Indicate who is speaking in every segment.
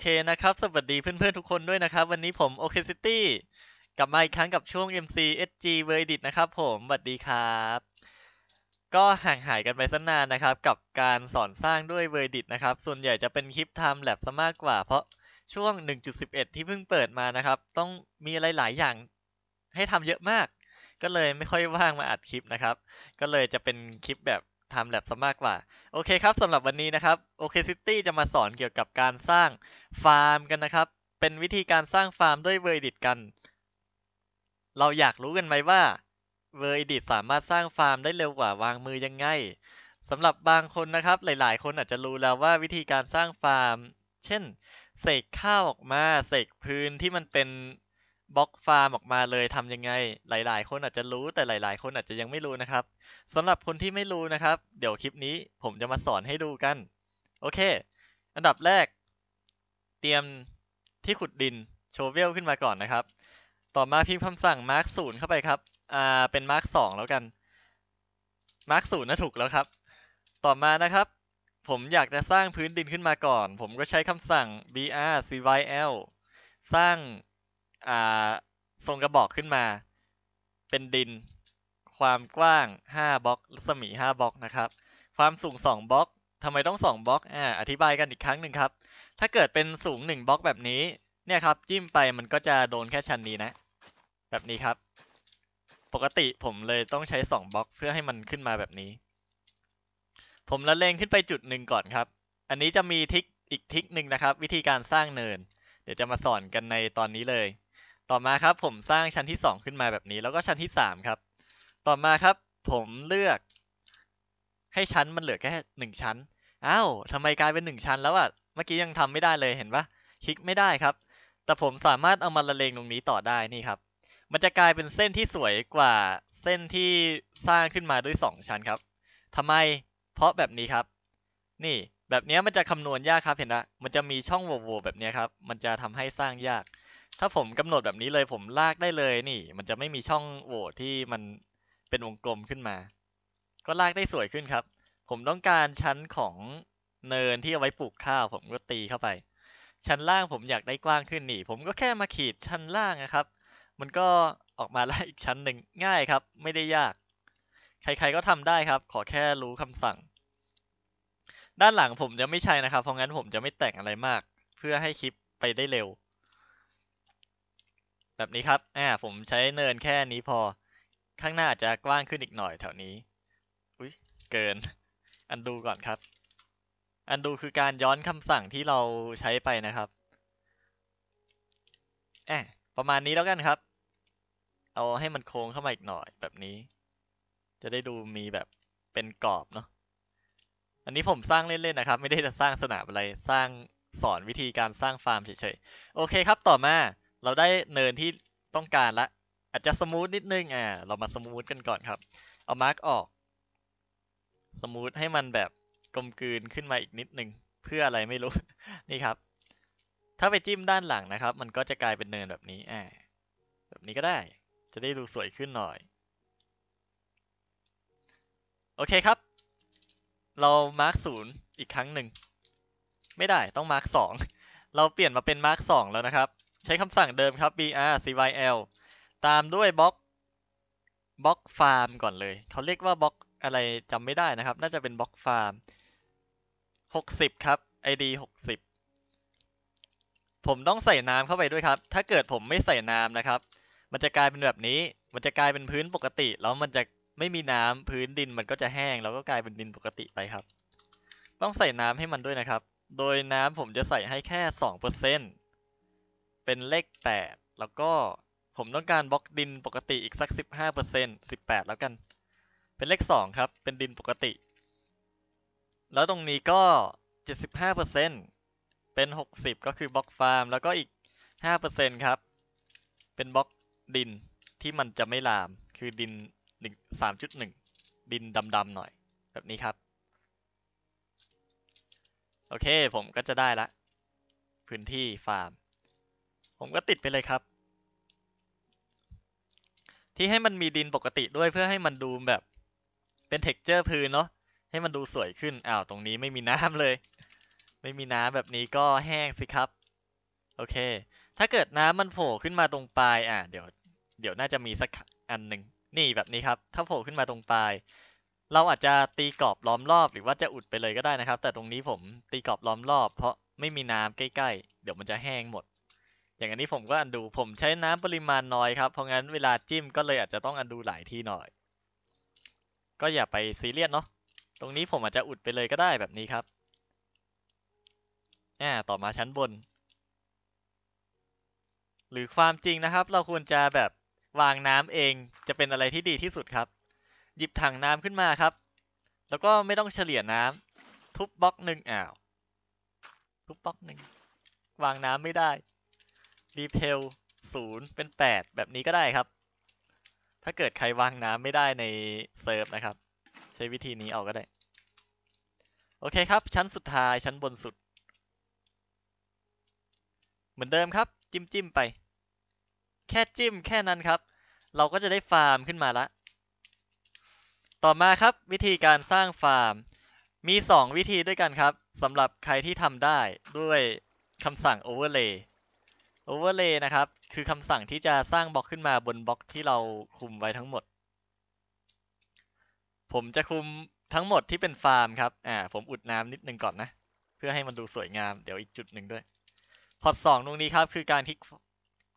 Speaker 1: เคนะครับ สวัสดีเพื่อนๆทุกคนด้วยนะครับ วันนี้ผม o k City กลับมาอีกครั้งกับช่วง MC SG v e r d i t นะครับผมสวัสดีครับ ก็ห่างหายกันไปสักนานนะครับ กับการสอนสร้างด้วย v e r d i t นะครับ ส่วนใหญ่จะเป็นคลิป Time Lab ซะมากกว่า เพราะช่วง 1.11 ที่เพิ่งเปิดมานะครับ ต้องมีอะไรหลายอย่างให้ทำเยอะมาก ก็เลยไม่ค่อยว่างมาอัดคลิปนะครับ ก็เลยจะเป็นคลิปแบบ Time Lab ซะมากกว่า โอเคครับสำหรับวันนี้นะครับ OK City จะมาสอนเกี่ยวกับการสร้างฟาร์มกันนะครับ เป็นวิธีการสร้างฟาร์มด้วย WorldEdit กัน เราอยากรู้กันไหมว่า v e r d i t สามารถสร้างฟาร์มได้เร็วกว่าวางมือยังไงสำหรับบางคนนะครับ หลาย ๆ คนอาจจะรู้แล้วว่าวิธีการสร้างฟาร์ม เช่น เสกข้าวออกมา เสกพื้นที่มันเป็น บล็อกฟาร์มออกมาเลยทำยังไง หลาย ๆ คนอาจจะรู้แต่หลาย ๆ คนอาจจะยังไม่รู้นะครับสำหรับคนที่ไม่รู้นะครับ เดี๋ยวคลิปนี้ผมจะมาสอนให้ดูกัน โอเค อันดับแรก เตรียมที่ขุดดินโชเวลขึ้นมาก่อนนะครับ ต่อมาพิมพ์คำสั่ง mark ศูนย์เข้าไปครับ อ่า เป็น mark สองแล้วกัน mark ศูนย์นะถูกแล้วครับ ต่อมานะครับ ผมอยากจะสร้างพื้นดินขึ้นมาก่อน ผมก็ใช้คำสั่ง br cyl สร้าง อ่าทรงกระบอกขึ้นมา เป็นดิน ความกว้าง5บล็อกรัศมี5บล็อกนะครับ ความสูง2บล็อกทำไมต้อง2บล็อกอ่าอธิบายกันอีกครั้งหนึ่งครับ ถ้าเกิดเป็นสูง1บล็อกแบบนี้ เนี่ยครับ จิ้มไปมันก็จะโดนแค่ชั้นนี้นะ แบบนี้ครับ ปกติผมเลยต้องใช้2บล็อกเพื่อให้มันขึ้นมาแบบนี้ ผมละเลงขึ้นไปจุดหนึ่งก่อนครับ อันนี้จะมี trick อีก trick หนึ่งนะครับ วิธีการสร้างเนิน เดี๋ยวจะมาสอนกันในตอนนี้เลย ต่อมาครับผมสร้างชั้นที่ 2 ขึ้นมาแบบนี้ แล้วก็ชั้นที่ 3 ครับ ต่อมาครับผมเลือกให้ชั้นมันเหลือแค่หนึ่งชั้น อ้าวทำไมกลายเป็นหนึ่งชั้นแล้วอะ เมื่อกี้ยังทำไม่ได้เลยเห็นปะคลิกไม่ได้ครับ แต่ผมสามารถเอามาละเลงตรงนี้ต่อได้นี่ครับ มันจะกลายเป็นเส้นที่สวยกว่าเส้นที่สร้างขึ้นมาด้วยสองชั้นครับทำไม เพราะแบบนี้ครับ นี่ แบบนี้มันจะคำนวณยากครับเห็นนะมันจะมีช่องโหว่ๆแบบนี้ครับ มันจะทำให้สร้างยาก ถ้าผมกำหนดแบบนี้เลยผมลากได้เลยนี่ มันจะไม่มีช่องโหว่ที่มันเป็นวงกลมขึ้นมา ก็ลากได้สวยขึ้นครับ ผมต้องการชั้นของเนินที่เอาไว้ปลูกข้าว ผมก็ตีเข้าไป ชั้นล่างผมอยากได้กว้างขึ้นนี่ ผมก็แค่มาขีดชั้นล่างนะครับ มันก็ออกมาได้อีกชั้นหนึ่งง่ายครับ ไม่ได้ยาก ใครๆก็ทำได้ครับ ขอแค่รู้คำสั่ง ด้านหลังผมจะไม่ใช่นะครับ เพราะงั้นผมจะไม่แต่งอะไรมาก เพื่อให้คลิปไปได้เร็ว แบบนี้ครับ อ่า ผมใช้เนินแค่นี้พอ ข้างหน้าอาจจะกว้างขึ้นอีกหน่อยแถวนี้ อุ้ยเกิน อันดูก่อนครับ อันดูคือการย้อนคำสั่งที่เราใช้ไปนะครับแอะประมาณนี้แล้วกันครับ เอาให้มันโค้งเข้ามาอีกหน่อยแบบนี้ จะได้ดูมีแบบเป็นกรอบเนาะ อันนี้ผมสร้างเล่นๆนะครับ ไม่ได้จะสร้างสนามอะไร สร้างสอนวิธีการสร้างฟาร์มเฉยๆ โอเคครับ ต่อมา เราได้เนินที่ต้องการละ อาจจะ smooth นิดนึงอ่าเรามา smooth กันก่อนครับ เอามาร์กออก smooth ให้มันแบบกลมกลืนขึ้นมาอีกนิดนึง เพื่ออะไรไม่รู้ นี่ครับ ถ้าไปจิ้มด้านหลังนะครับ มันก็จะกลายเป็นเนินแบบนี้อ่าแบบนี้ก็ได้ จะได้ดูสวยขึ้นหน่อย โอเคครับ เรามาร์กศูนย์อีกครั้งหนึ่ง ไม่ได้ต้องมาร์กสองเราเปลี่ยนมาเป็นมาร์กสองแล้วนะครับ ใช้คำสั่งเดิมครับ br cyl ตามด้วยบล็อกบล็อกฟาร์มก่อนเลย เขาเรียกว่าบล็อกอะไรจำไม่ได้นะครับ น่าจะเป็นบล็อกฟาร์มหกสิบครับ id หกสิบผมต้องใส่น้ำเข้าไปด้วยครับ ถ้าเกิดผมไม่ใส่น้ำนะครับ มันจะกลายเป็นแบบนี้ มันจะกลายเป็นพื้นปกติ แล้วมันจะไม่มีน้ำพื้นดินมันก็จะแห้ง แล้วก็กลายเป็นดินปกติไปครับ ต้องใส่น้ำให้มันด้วยนะครับ โดยน้ำผมจะใส่ให้แค่สองเปอร์ เป็นเลขแปดแล้วก็ผมต้องการบล็อกดินปกติอีกสักสิบห้าเปอร์เซ็นสิบแปดแล้วกัน เป็นเลขสองครับ เป็นดินปกติ แล้วตรงนี้ก็เจ็ดสิบห้าเปอร์เซ็นเป็นหกสิบก็คือบล็อกฟาร์ม แล้วก็อีกห้าเปอร์เซ็นครับ เป็นบล็อกดินที่มันจะไม่ลาม คือดินหนึ่งสามจุดหนึ่งดินดำๆหน่อย แบบนี้ครับ โอเคผมก็จะได้ละ พื้นที่ฟาร์ม ผมก็ติดไปเลยครับ ที่ให้มันมีดินปกติด้วยเพื่อให้มันดูแบบเป็น texture พื้นเนาะให้มันดูสวยขึ้นอ้าวตรงนี้ไม่มีน้ำเลย ไม่มีน้ำแบบนี้ก็แห้งสิครับ โอเค ถ้าเกิดน้ำมันโผล่ขึ้นมาตรงปลายอะเดี๋ยวเดี๋ยวน่าจะมีสักอันหนึ่งนี่แบบนี้ครับ ถ้าโผล่ขึ้นมาตรงปลาย เราอาจจะตีกรอบล้อมรอบหรือว่าจะอุดไปเลยก็ได้นะครับ แต่ตรงนี้ผมตีกรอบล้อมรอบ เพราะไม่มีน้ำใกล้ๆ เดี๋ยวมันจะแห้งหมด อย่างอันนี้ผมก็อันดูผมใช้น้ำปริมาณน้อยครับ เพราะงั้นเวลาจิ้มก็เลยอาจจะต้องอันดูหลายที่หน่อย ก็อย่าไปซีเรียสเนาะตรงนี้ผมอาจจะอุดไปเลยก็ได้แบบนี้ครับอ่าต่อมาชั้นบน หรือความจริงนะครับ เราควรจะแบบวางน้ำเองจะเป็นอะไรที่ดีที่สุดครับ หยิบถังน้ำขึ้นมาครับ แล้วก็ไม่ต้องเฉลี่ยน้ำทุบบล็อกหนึ่งอ้าว ทุบบล็อกหนึ่งวางน้ำไม่ได้ replace ศูนย์เป็นแปดแบบนี้ก็ได้ครับ ถ้าเกิดใครวางน้ำไม่ได้ในเซิร์ฟนะครับ ใช้วิธีนี้เอาก็ได้ โอเคครับ ชั้นสุดท้ายชั้นบนสุด เหมือนเดิมครับ จิ้มจิ้มไป แค่จิ้มแค่นั้นครับ เราก็จะได้ฟาร์มขึ้นมาละ ต่อมาครับวิธีการสร้างฟาร์ม มี 2 วิธีด้วยกันครับสำหรับใครที่ทำได้ด้วยคำสั่ง overlay overlay นะครับ คือคำสั่งที่จะสร้างบล็อกขึ้นมาบนบล็อกที่เราคุมไว้ทั้งหมด ผมจะคุมทั้งหมดที่เป็นฟาร์มครับ อ่า ผมอุดน้ำนิดนึงก่อนนะ เพื่อให้มันดูสวยงาม เดี๋ยวอีกจุดหนึ่งด้วย พอร์ตสองตรงนี้ครับคือการคลิก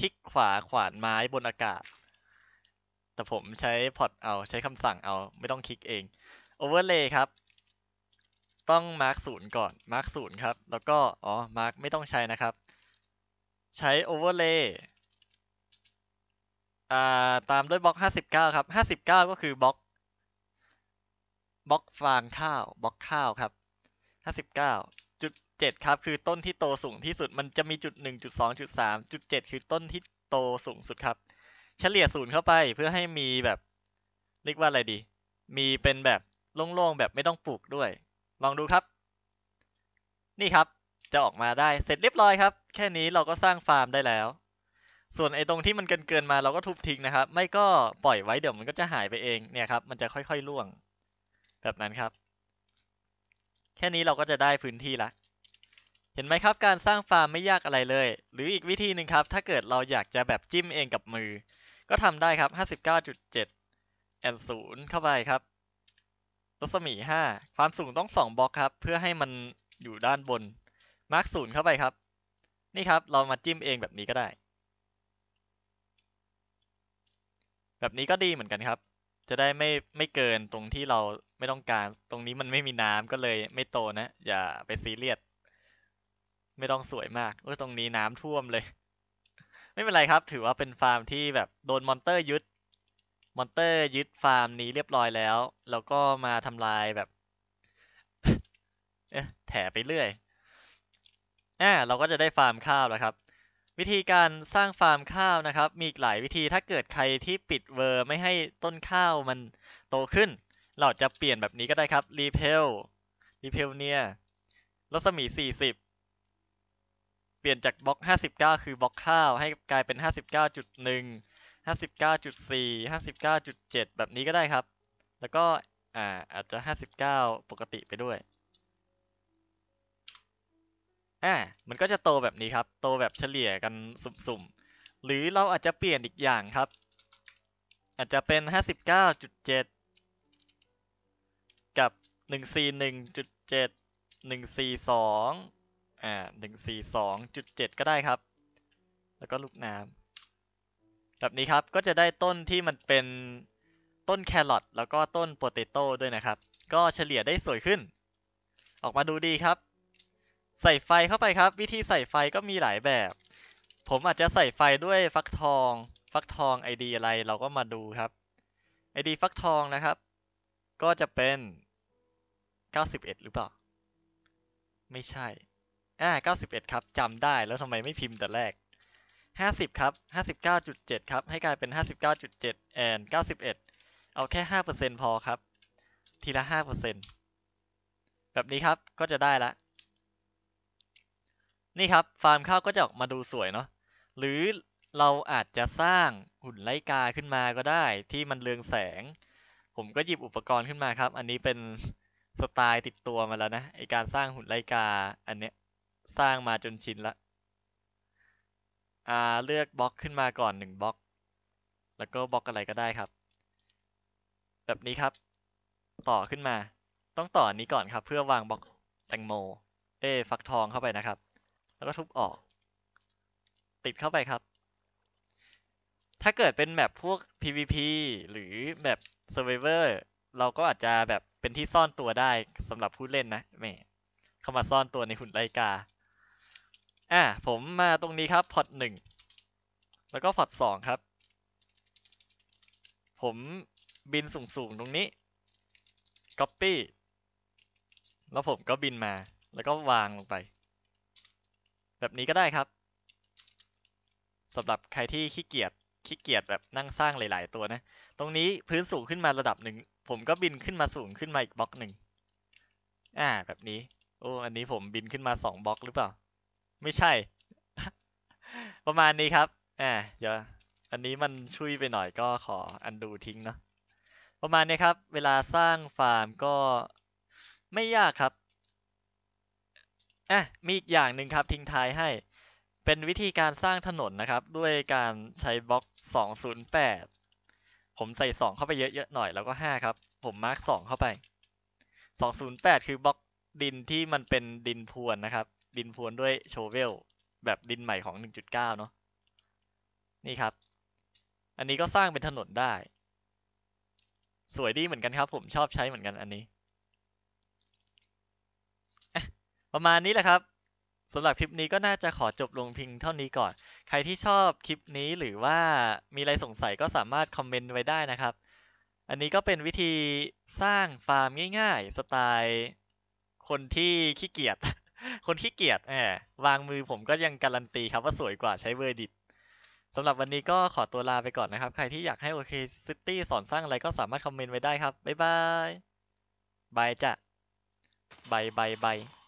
Speaker 1: คลิกขวาขวานไม้บนอากาศ แต่ผมใช้พอร์ตเอาใช้คำสั่งเอาไม่ต้องคลิกเอง overlay ครับต้องมาร์กศูนย์ก่อน มาร์กศูนย์ครับ แล้วก็ อ๋อ มาร์กไม่ต้องใช้นะครับ ใช้ overlay อ่าตามด้วยบล็อก59ครับ59ก็คือบล็อกบล็อกฟางข้าวบล็อกข้าวครับ59จุด7ครับ คือต้นที่โตสูงที่สุดมันจะมีจุด1จุด2จุด3จุด7คือต้นที่โตสูงสุดครับ เฉลี่ยศูนย์เข้าไปเพื่อให้มีแบบเรียกว่าอะไรดี มีเป็นแบบโล่งๆแบบไม่ต้องปลูกด้วย ลองดูครับ นี่ครับ จะออกมาได้เสร็จเรียบร้อยครับ แค่นี้เราก็สร้างฟาร์มได้แล้ว ส่วนไอ้ตรงที่มันเกินเกินมาเราก็ทุบทิ้งนะครับ ไม่ก็ปล่อยไว้เดี๋ยวมันก็จะหายไปเองเนี่ยครับ มันจะค่อยๆร่วง แบบนั้นครับ แค่นี้เราก็จะได้พื้นที่ละเห็นไหมครับ การสร้างฟาร์มไม่ยากอะไรเลย หรืออีกวิธีหนึ่งครับ ถ้าเกิดเราอยากจะแบบจิ้มเองกับมือ ก็ทำได้ครับ59.7แอนศูนย์เข้าไปครับรัศมี5ความสูงต้อง 2บล็อกครับ เพื่อให้มันอยู่ด้านบน มาร์กศูนย์เข้าไปครับ นี่ครับ เรามาจิ้มเองแบบนี้ก็ได้ แบบนี้ก็ดีเหมือนกันครับ จะได้ไม่ไม่เกินตรงที่เราไม่ต้องการ ตรงนี้มันไม่มีน้ำก็เลยไม่โตนะ อย่าไปซีเรียส ไม่ต้องสวยมากโอ้ตรงนี้น้ำท่วมเลย ไม่เป็นไรครับ ถือว่าเป็นฟาร์มที่แบบโดน monster ยึด monster ยึดฟาร์มนี้เรียบร้อยแล้ว แล้วก็มาทำลายแบบเอ๊ะแถไปเรื่อย อ่าเราก็จะได้ฟาร์มข้าวแล้วครับ วิธีการสร้างฟาร์มข้าวนะครับ มีอีกหลายวิธีถ้าเกิดใครที่ปิดเวอร์ไม่ให้ต้นข้าวมันโตขึ้น เราจะเปลี่ยนแบบนี้ก็ได้ครับ repel repel เนี่ยรัศมี 40 เปลี่ยนจากบล็อก 59 คือบล็อกข้าวให้กลายเป็น 59.1 59.4 59.7 แบบนี้ก็ได้ครับ แล้วก็อ่าอาจจะ 59 ปกติไปด้วย อ่ามันก็จะโตแบบนี้ครับ โตแบบเฉลี่ยกันสุ่มๆ หรือเราอาจจะเปลี่ยนอีกอย่างครับ อาจจะเป็น 59.7 กับ 141.7 142อ่า142.7 ก็ได้ครับ แล้วก็ลูกน้ำแบบนี้ครับก็จะได้ต้นที่มันเป็นต้นแครอทแล้วก็ต้นโปเตโต้ด้วยนะครับ ก็เฉลี่ยได้สวยขึ้น ออกมาดูดีครับ ใส่ไฟเข้าไปครับ วิธีใส่ไฟก็มีหลายแบบ ผมอาจจะใส่ไฟด้วยฟักทอง ฟักทอง ID อะไรเราก็มาดูครับ ID ฟักทองนะครับ ก็จะเป็น 91 หรือเปล่า ไม่ใช่อ่า91 ครับจำได้แล้วทำไมไม่พิมพ์แต่แรก 50 ครับ 59.7 ครับ ให้กลายเป็น 59.7 and 91 เอาแค่ 5%พอครับ ทีละ 5%แบบนี้ครับก็จะได้ละ นี่ครับ ฟาร์มข้าวก็จะออกมาดูสวยเนาะหรือเราอาจจะสร้างหุ่นไลกาขึ้นมาก็ได้ที่มันเรืองแสง ผมก็หยิบอุปกรณ์ขึ้นมาครับ อันนี้เป็นสไตล์ติดตัวมาแล้วนะไอการสร้างหุ่นไลกาอันเนี้ยสร้างมาจนชินละอ่าเลือกบล็อกขึ้นมาก่อนหนึ่งบล็อก แล้วก็บล็อกอะไรก็ได้ครับ แบบนี้ครับ ต่อขึ้นมา ต้องต่ออันนี้ก่อนครับ เพื่อวางบล็อกแตงโม เอ้ฟักทองเข้าไปนะครับ แล้วก็ทุบออก ติดเข้าไปครับ ถ้าเกิดเป็นแมปพวก PVP หรือแบบ Survivor เราก็อาจจะแบบเป็นที่ซ่อนตัวได้สำหรับผู้เล่นนะแม่เข้ามาซ่อนตัวในหุ่นไลกา อะผมมาตรงนี้ครับพอตหนึ่งแล้วก็พอตสองครับ ผมบินสูงๆตรงนี้ Copy แล้วผมก็บินมา แล้วก็วางลงไป แบบนี้ก็ได้ครับสำหรับใครที่ขี้เกียจขี้เกียจแบบนั่งสร้างหลาย ๆ ตัวนะ ตรงนี้พื้นสูงขึ้นมาระดับหนึ่ง ผมก็บินขึ้นมาสูงขึ้นมาอีกบล็อกหนึ่ง อ่า แบบนี้ โอ้ อันนี้ผมบินขึ้นมาสองบล็อกหรือเปล่า ไม่ใช่ ประมาณนี้ครับ อ่า เดี๋ยว อันนี้มันชุยไปหน่อยก็ขออันดูทิ้งเนาะ ประมาณนี้ครับ เวลาสร้างฟาร์มก็ไม่ยากครับ อะมีอีกอย่างหนึ่งครับทิ้งท้ายให้ เป็นวิธีการสร้างถนนนะครับ ด้วยการใช้บล็อก 208 ผมใส่ 2 เข้าไปเยอะๆหน่อยแล้วก็ 5 ครับ ผมมาร์ก2เข้าไป 208 คือบล็อกดินที่มันเป็นดินพรวนนะครับ ดินพรวนด้วยโชเวล แบบดินใหม่ของ 1.9 เนาะนี่ครับ อันนี้ก็สร้างเป็นถนนได้ สวยดีเหมือนกันครับ ผมชอบใช้เหมือนกันอันนี้อะ ประมาณนี้แหละครับสำหรับคลิปนี้ก็น่าจะขอจบลงเพียงเท่านี้ก่อน ใครที่ชอบคลิปนี้หรือว่ามีอะไรสงสัยก็สามารถคอมเมนต์ไว้ได้นะครับ อันนี้ก็เป็นวิธีสร้างฟาร์มง่ายๆ สไตล์คนที่ขี้เกียจ คนขี้เกียจแหมวางมือผมก็ยังการันตีครับว่าสวยกว่าใช้ WorldEdit สำหรับวันนี้ก็ขอตัวลาไปก่อนนะครับ ใครที่อยากให้ OK City สอนสร้างอะไรก็สามารถคอมเมนต์ไว้ได้ครับ บ๊ายบาย บายจ้ะบายบายบาย